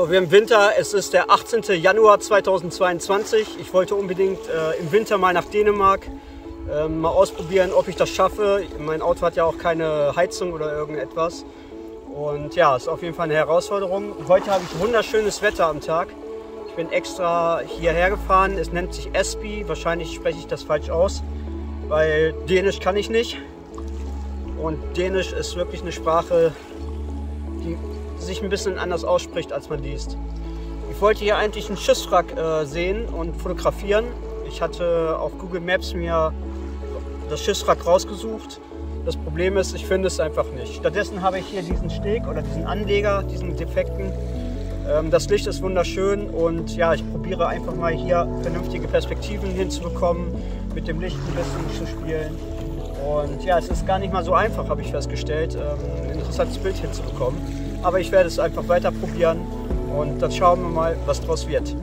So, wir im Winter. Es ist der 18. Januar 2022. Ich wollte unbedingt äh, im Winter mal nach Dänemark äh, mal ausprobieren, ob ich das schaffe. Mein Auto hat ja auch keine Heizung oder irgendetwas. Und ja, ist auf jeden Fall eine Herausforderung. Heute habe ich wunderschönes Wetter am Tag. Ich bin extra hierher gefahren. Es nennt sich Esby. Wahrscheinlich spreche ich das falsch aus, weil Dänisch kann ich nicht. Und Dänisch ist wirklich eine Sprache, die sich ein bisschen anders ausspricht, als man liest. Ich wollte hier eigentlich einen Schiffswrack äh, sehen und fotografieren. Ich hatte auf Google Maps mir das Schiffswrack rausgesucht. Das Problem ist, ich finde es einfach nicht. Stattdessen habe ich hier diesen Steg oder diesen Anleger, diesen defekten. Ähm, das Licht ist wunderschön und ja, ich probiere einfach mal hier vernünftige Perspektiven hinzubekommen, mit dem Licht ein bisschen zu spielen. Und ja, es ist gar nicht mal so einfach, habe ich festgestellt, ähm, ein interessantes Bild hinzubekommen. Aber ich werde es einfach weiter probieren und dann schauen wir mal, was daraus wird.